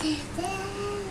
Dad.